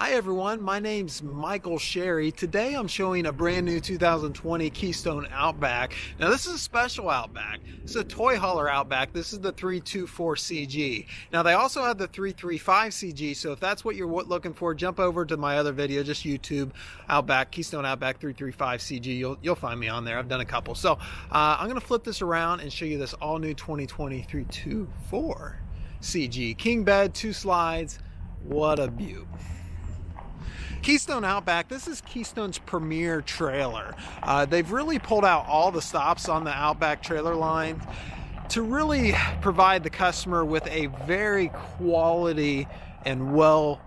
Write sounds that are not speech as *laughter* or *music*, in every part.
Hi everyone, my name's Michael Sherry. Today I'm showing a brand new 2020 Keystone Outback. Now this is a special Outback. It's a toy hauler Outback. This is the 324 CG. Now they also have the 335 CG, so if that's what you're looking for, jump over to my other video, just YouTube Outback, Keystone Outback 335 CG. You'll, you'll find me on there. I've done a couple. So uh, I'm gonna flip this around and show you this all new 2020 324 CG. King bed, two slides. What a beaut. Keystone Outback, this is Keystone's premier trailer. Uh, they've really pulled out all the stops on the Outback trailer line to really provide the customer with a very quality and well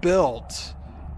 built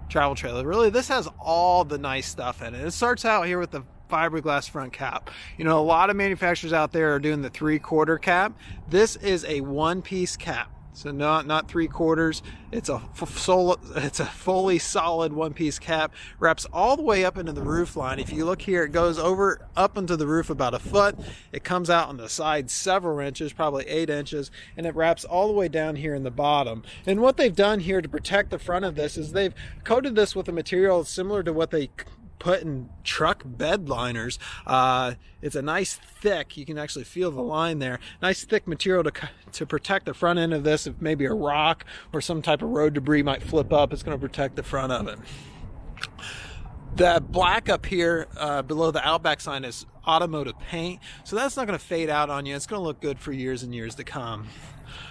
travel trailer. Really, this has all the nice stuff in it. It starts out here with the fiberglass front cap. You know, a lot of manufacturers out there are doing the three quarter cap. This is a one piece cap. So not not three quarters. It's a full, it's a fully solid one piece cap. Wraps all the way up into the roof line. If you look here, it goes over up into the roof about a foot. It comes out on the side several inches, probably eight inches, and it wraps all the way down here in the bottom. And what they've done here to protect the front of this is they've coated this with a material similar to what they put in truck bed liners. Uh, it's a nice thick, you can actually feel the line there, nice thick material to, to protect the front end of this if maybe a rock or some type of road debris might flip up, it's going to protect the front of it. The black up here uh, below the Outback sign is automotive paint, so that's not going to fade out on you. It's going to look good for years and years to come.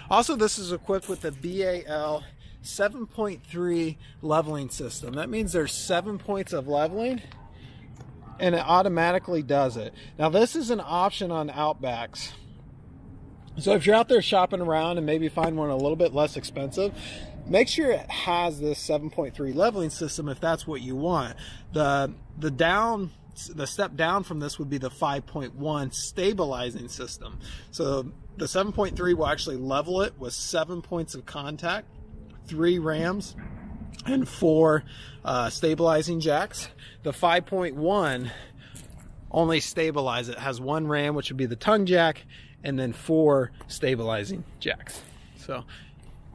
Also, this is equipped with the BAL 7.3 leveling system. That means there's seven points of leveling and it automatically does it. Now this is an option on Outbacks. So if you're out there shopping around and maybe find one a little bit less expensive, make sure it has this 7.3 leveling system if that's what you want. The the down the step down from this would be the 5.1 stabilizing system. So the 7.3 will actually level it with seven points of contact three rams and four uh, stabilizing jacks. The 5.1 only stabilize it has one ram, which would be the tongue jack, and then four stabilizing jacks. So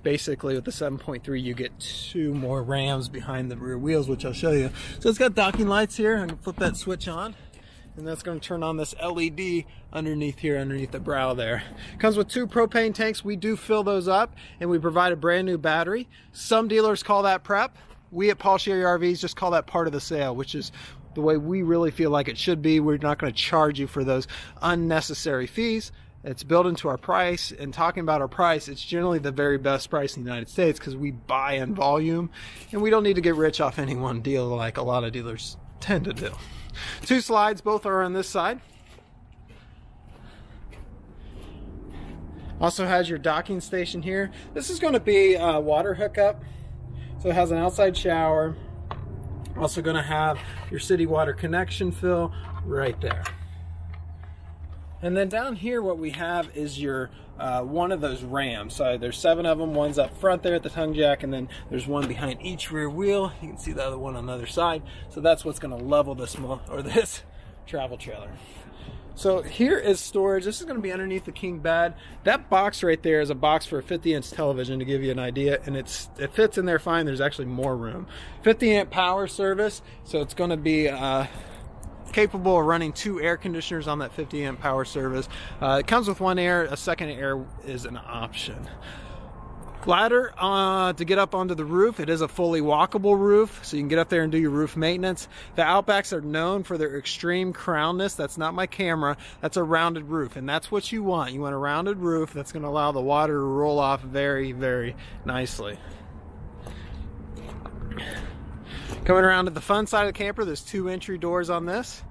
basically with the 7.3 you get two more rams behind the rear wheels which I'll show you so it's got docking lights here I can flip that switch on and that's going to turn on this LED underneath here, underneath the brow there. Comes with two propane tanks. We do fill those up and we provide a brand new battery. Some dealers call that prep. We at Paul Sherry RVs just call that part of the sale, which is the way we really feel like it should be. We're not going to charge you for those unnecessary fees. It's built into our price. And talking about our price, it's generally the very best price in the United States because we buy in volume and we don't need to get rich off any one deal like a lot of dealers tend to do. Two slides, both are on this side. Also has your docking station here. This is going to be a water hookup. So it has an outside shower. Also going to have your city water connection fill right there. And then down here what we have is your uh, one of those rams. So there's seven of them. One's up front there at the tongue jack, and then there's one behind each rear wheel. You can see the other one on the other side. So that's what's going to level this or this *laughs* travel trailer. So here is storage. This is going to be underneath the king bed. That box right there is a box for a 50 inch television to give you an idea, and it's it fits in there fine. There's actually more room. 50 amp power service, so it's going to be. Uh, capable of running two air conditioners on that 50 amp power service. Uh, it comes with one air, a second air is an option. Ladder uh, to get up onto the roof. It is a fully walkable roof, so you can get up there and do your roof maintenance. The Outbacks are known for their extreme crownness. That's not my camera. That's a rounded roof, and that's what you want. You want a rounded roof that's going to allow the water to roll off very, very nicely. Coming around to the fun side of the camper, there's two entry doors on this.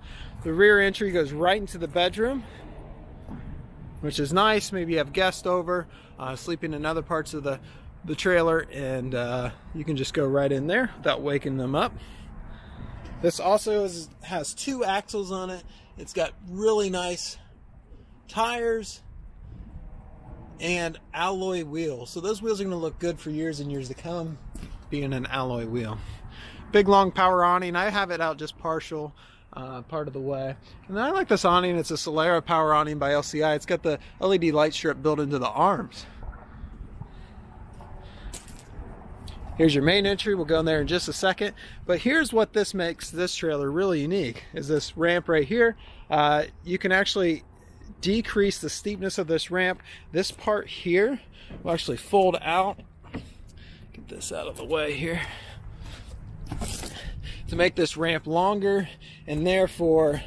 The rear entry goes right into the bedroom, which is nice. Maybe you have guests over, uh, sleeping in other parts of the, the trailer, and uh, you can just go right in there without waking them up. This also is, has two axles on it. It's got really nice tires and alloy wheels. So those wheels are going to look good for years and years to come, being an alloy wheel big long power awning. I have it out just partial. Uh, part of the way. And then I like this awning. It's a Solera power awning by LCI. It's got the LED light strip built into the arms. Here's your main entry. We'll go in there in just a second. But here's what this makes this trailer really unique is this ramp right here. Uh, you can actually decrease the steepness of this ramp. This part here will actually fold out. Get this out of the way here. To make this ramp longer and therefore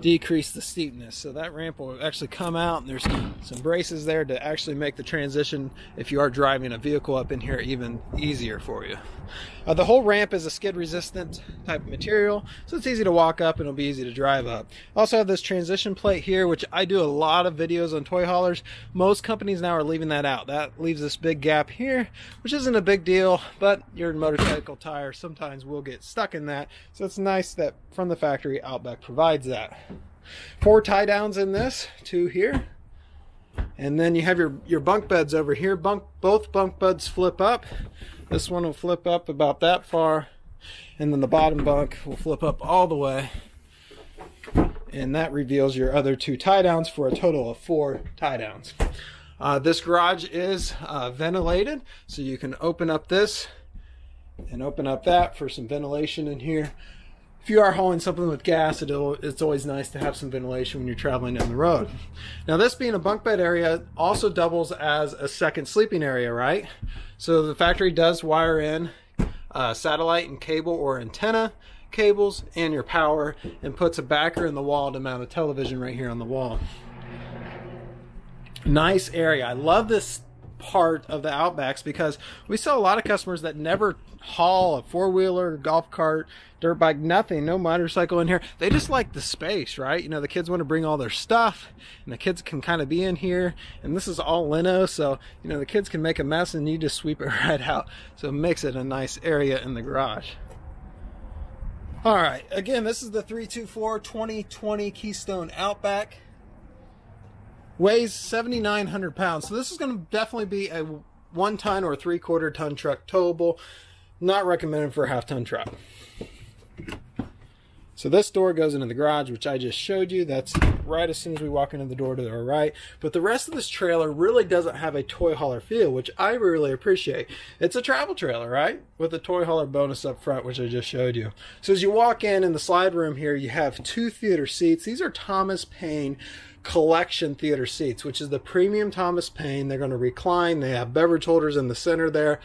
decrease the steepness. So that ramp will actually come out and there's some braces there to actually make the transition if you are driving a vehicle up in here even easier for you. Uh, the whole ramp is a skid resistant type of material, so it's easy to walk up and it'll be easy to drive up. Also have this transition plate here, which I do a lot of videos on toy haulers. Most companies now are leaving that out. That leaves this big gap here, which isn't a big deal, but your motorcycle tire sometimes will get stuck in that. So it's nice that from the factory Outback provides that. Four tie downs in this, two here. And then you have your, your bunk beds over here. Bunk Both bunk beds flip up. This one will flip up about that far, and then the bottom bunk will flip up all the way. And that reveals your other two tie downs for a total of four tie downs. Uh, this garage is uh, ventilated, so you can open up this and open up that for some ventilation in here. If you are hauling something with gas, it's always nice to have some ventilation when you're traveling down the road. Now, this being a bunk bed area also doubles as a second sleeping area, right? So the factory does wire in uh, satellite and cable or antenna cables and your power and puts a backer in the wall to mount a television right here on the wall. Nice area. I love this part of the Outbacks because we sell a lot of customers that never haul a four wheeler, golf cart, dirt bike, nothing, no motorcycle in here. They just like the space, right? You know, the kids want to bring all their stuff and the kids can kind of be in here. And this is all lino, so, you know, the kids can make a mess and you just sweep it *laughs* right out. So it makes it a nice area in the garage. All right, again, this is the 324 2020 Keystone Outback weighs 7,900 pounds. So this is going to definitely be a one ton or three quarter ton truck towable. Not recommended for a half ton truck. So this door goes into the garage, which I just showed you. That's right as soon as we walk into the door to our right. But the rest of this trailer really doesn't have a toy hauler feel, which I really appreciate. It's a travel trailer, right? With a toy hauler bonus up front, which I just showed you. So as you walk in, in the slide room here, you have two theater seats. These are Thomas Payne collection theater seats, which is the premium Thomas Payne. They're going to recline. They have beverage holders in the center there,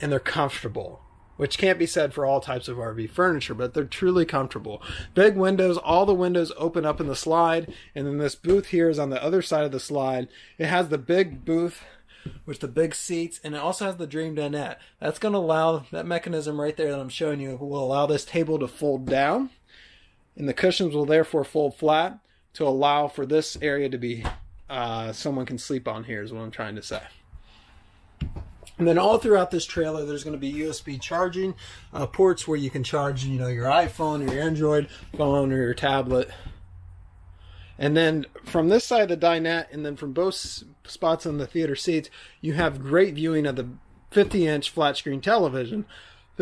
and they're comfortable, which can't be said for all types of RV furniture, but they're truly comfortable. Big windows, all the windows open up in the slide, and then this booth here is on the other side of the slide. It has the big booth with the big seats, and it also has the Dream Dinette. That's going to allow that mechanism right there that I'm showing you will allow this table to fold down, and the cushions will therefore fold flat to allow for this area to be uh, someone can sleep on here is what I'm trying to say. And then all throughout this trailer, there's going to be USB charging uh, ports where you can charge, you know, your iPhone or your Android phone or your tablet. And then from this side of the dinette, and then from both spots on the theater seats, you have great viewing of the 50-inch flat screen television.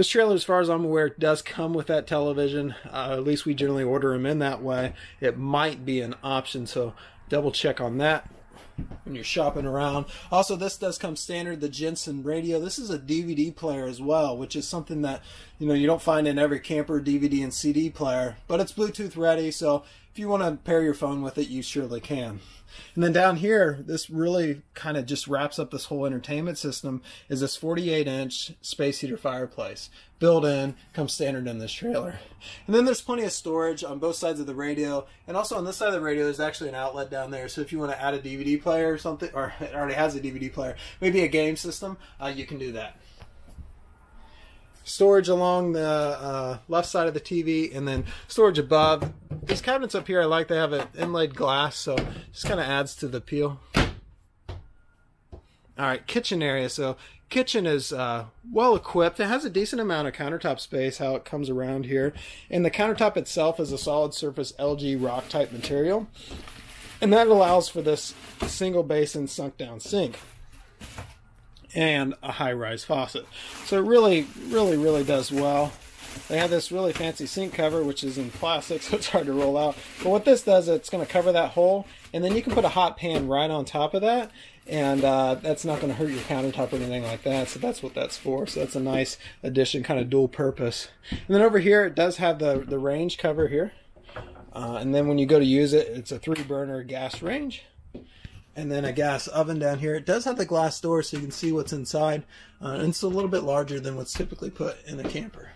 This trailer, as far as I'm aware, does come with that television. Uh, at least we generally order them in that way. It might be an option, so double check on that when you're shopping around. Also, this does come standard, the Jensen radio. This is a DVD player as well, which is something that, you know, you don't find in every camper DVD and CD player, but it's Bluetooth ready, so if you want to pair your phone with it, you surely can. And then down here, this really kind of just wraps up this whole entertainment system is this 48 inch space heater fireplace. Built in, comes standard in this trailer. And then there's plenty of storage on both sides of the radio. And also on this side of the radio, there's actually an outlet down there. So if you want to add a DVD player or something, or it already has a DVD player, maybe a game system, uh, you can do that storage along the uh, left side of the TV, and then storage above. These cabinets up here, I like they have an inlaid glass, so just kind of adds to the appeal. All right, kitchen area. So kitchen is uh, well equipped. It has a decent amount of countertop space, how it comes around here. And the countertop itself is a solid surface LG rock type material. And that allows for this single basin sunk down sink and a high-rise faucet. So it really, really, really does well. They have this really fancy sink cover, which is in plastic, *laughs* so it's hard to roll out. But what this does, it's going to cover that hole, and then you can put a hot pan right on top of that, and uh, that's not going to hurt your countertop or anything like that. So that's what that's for. So that's a nice addition, kind of dual purpose. And then over here, it does have the the range cover here. Uh, and then when you go to use it, it's a three burner gas range. And then a gas oven down here. It does have the glass door so you can see what's inside. Uh, it's a little bit larger than what's typically put in a camper.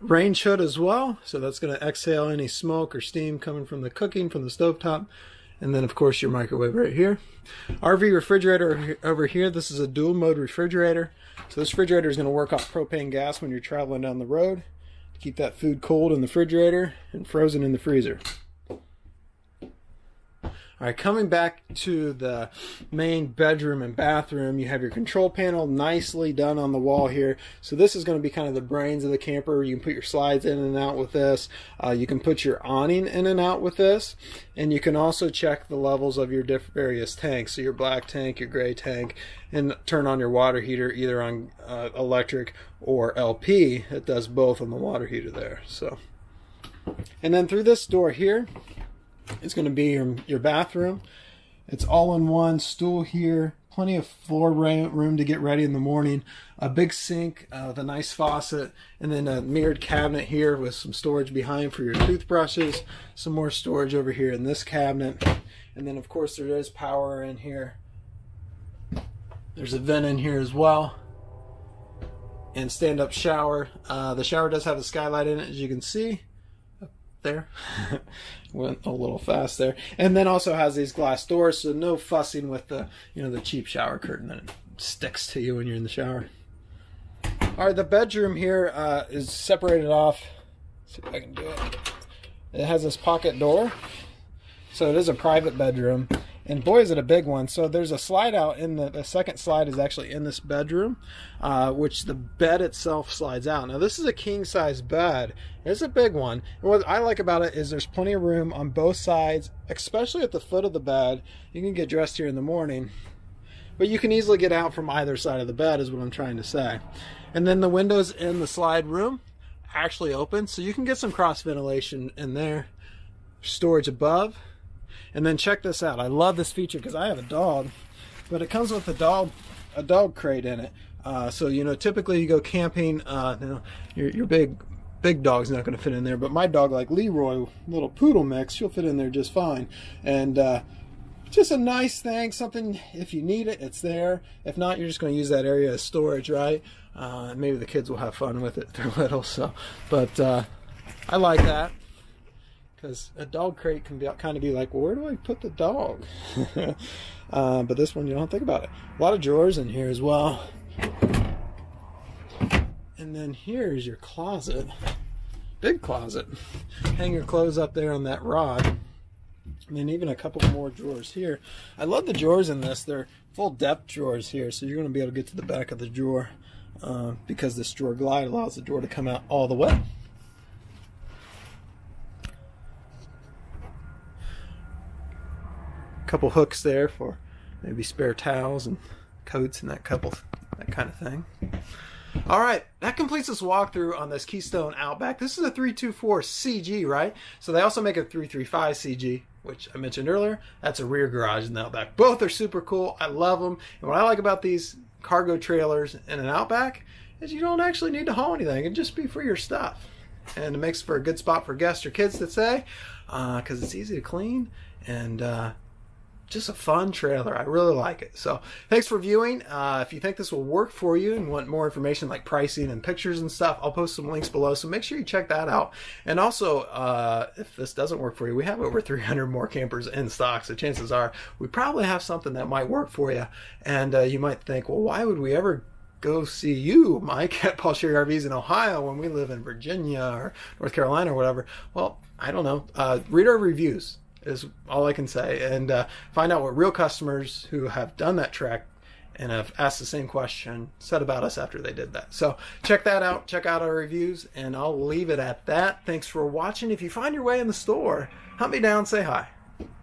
Range hood as well. So that's going to exhale any smoke or steam coming from the cooking from the stovetop. And then of course your microwave right here. RV refrigerator over here. This is a dual mode refrigerator. So this refrigerator is going to work off propane gas when you're traveling down the road to keep that food cold in the refrigerator and frozen in the freezer. All right, coming back to the main bedroom and bathroom, you have your control panel nicely done on the wall here. So this is going to be kind of the brains of the camper. You can put your slides in and out with this. Uh, you can put your awning in and out with this. And you can also check the levels of your various tanks. So your black tank, your gray tank, and turn on your water heater either on uh, electric or LP. It does both on the water heater there. So, And then through this door here, it's going to be your, your bathroom. It's all in one stool here, plenty of floor room to get ready in the morning, a big sink uh, with a nice faucet, and then a mirrored cabinet here with some storage behind for your toothbrushes, some more storage over here in this cabinet, and then of course there is power in here. There's a vent in here as well, and stand-up shower. Uh, the shower does have a skylight in it, as you can see there. *laughs* Went a little fast there. And then also has these glass doors, so no fussing with the you know the cheap shower curtain that sticks to you when you're in the shower. All right, the bedroom here uh, is separated off. Let's see if I can do it. It has this pocket door, so it is a private bedroom and boy is it a big one. So there's a slide out in the, the second slide is actually in this bedroom uh, which the bed itself slides out. Now this is a king size bed. It's a big one. And what i like about it is there's plenty of room on both sides especially at the foot of the bed. You can get dressed here in the morning but you can easily get out from either side of the bed is what i'm trying to say. And then the windows in the slide room actually open so you can get some cross ventilation in there. Storage above and then check this out. I love this feature because I have a dog, but it comes with a dog a dog crate in it. Uh, so you know, typically you go camping, uh, you know, your your big big dog's not going to fit in there, but my dog like Leroy, little poodle mix, she'll fit in there just fine. And uh, just a nice thing, something if you need it, it's there. If not, you're just going to use that area as storage, right? Uh, maybe the kids will have fun with it. They're *laughs* little, so. But uh, I like that because a dog crate can be kind of be like, well, where do I put the dog? *laughs* uh, but this one, you don't think about it. A lot of drawers in here as well. And then here's your closet, big closet. Hang your clothes up there on that rod. And then even a couple more drawers here. I love the drawers in this. They're full depth drawers here, so you're going to be able to get to the back of the drawer uh, because this drawer glide allows the drawer to come out all the way. Couple hooks there for maybe spare towels and coats and that couple that kind of thing. All right, that completes this walkthrough on this Keystone Outback. This is a 324 CG, right? So they also make a 335 CG, which I mentioned earlier. That's a rear garage in the Outback. Both are super cool. I love them. And what I like about these cargo trailers in an Outback is you don't actually need to haul anything. It just be for your stuff. And it makes for a good spot for guests or kids to stay because uh, it's easy to clean and uh, just a fun trailer. I really like it. So thanks for viewing. Uh, if you think this will work for you and want more information like pricing and pictures and stuff, I'll post some links below. So make sure you check that out. And also, uh, if this doesn't work for you, we have over 300 more campers in stock. So chances are we probably have something that might work for you. And uh, you might think, well, why would we ever go see you, Mike, *laughs* at Paul Sherry RVs in Ohio when we live in Virginia or North Carolina or whatever? Well, I don't know. Uh, read our reviews is all I can say, and uh, find out what real customers who have done that trek and have asked the same question said about us after they did that. So check that out. Check out our reviews, and I'll leave it at that. Thanks for watching. If you find your way in the store, hunt me down, say hi.